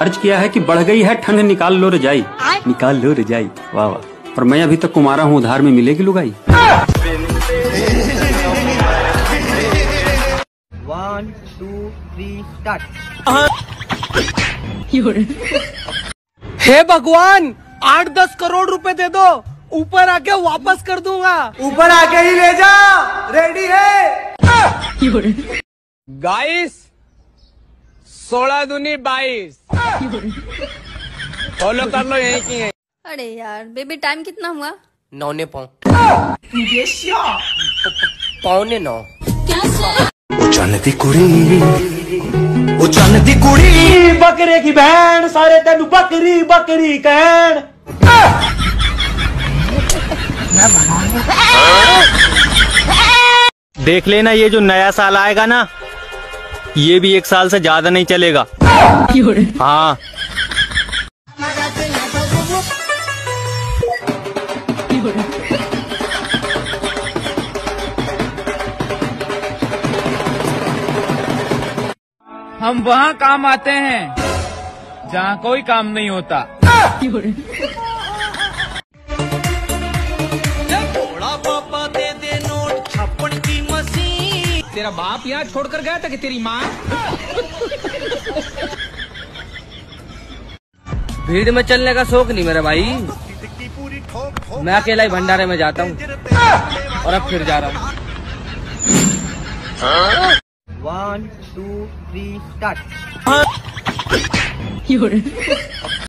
अर्ज़ किया है कि बढ़ गई है ठंड निकाल लो रजाई। निकाल लो रजाई। वाह वाह। पर मैं अभी तक कुमारा हूँ उधार में मिलेगी लुगाई? वन टू थ्री हे भगवान आठ दस करोड़ रुपए दे दो। ऊपर आके वापस कर दूँगा। ऊपर आके ही ले जा। रेडी है? गाइस सोलह दूनी बाईस। फॉलो कर लो यही की है अरे यार बेबी टाइम कितना हुआ? नौने पाँव। पौने नौ बकरे की बहन सारे तेन बकरी बकरी कहन। देख लेना ये जो नया साल आएगा ना, ये भी एक साल से ज़्यादा नहीं चलेगा। हाँ। हम वहाँ काम आते हैं, जहाँ कोई काम नहीं होता। तेरा बाप यहाँ छोड़कर गया था कि तेरी माँ? भीड़ में चलने का शौक नहीं मेरा भाई। मैं अकेला ही भंडारे में जाता हूँ और अब फिर जा रहा हूँ। One two three start